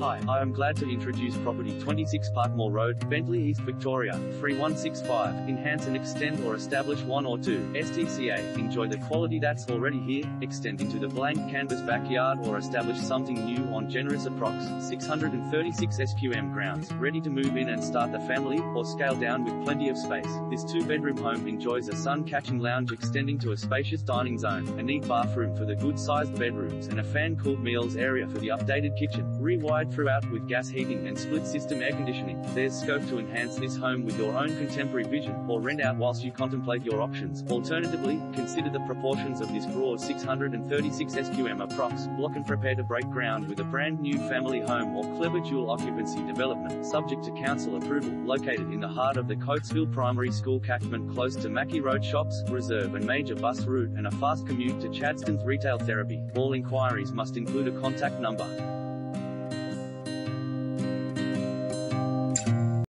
Hi, I am glad to introduce property 26 Parkmore Road, Bentleigh East Victoria, 3165. Enhance and extend or establish one or two. STCA. Enjoy the quality that's already here, extend into the blank canvas backyard or establish something new on generous approx. 636 SQM grounds, ready to move in and start the family, or scale down with plenty of space. This two-bedroom home enjoys a sun-catching lounge extending to a spacious dining zone, a neat bathroom for the good-sized bedrooms and a fan-cooled meals area for the updated kitchen. Rewired throughout with gas heating and split system air conditioning. There's scope to enhance this home with your own contemporary vision, or rent out whilst you contemplate your options. Alternatively, consider the proportions of this broad 636 SQM approx. Block and prepare to break ground with a brand new family home or clever dual occupancy development, subject to council approval, located in the heart of the Coatesville Primary School catchment close to Mackie Road shops, reserve and major bus route and a fast commute to Chadstone's retail therapy. All inquiries must include a contact number.